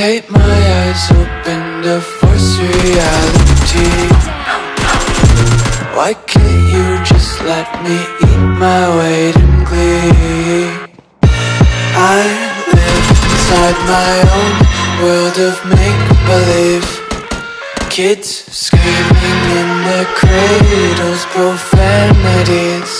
Take my eyes open to force reality. Why can't you just let me eat my weight in glee? I live inside my own world of make-believe. Kids screaming in the cradles, profanities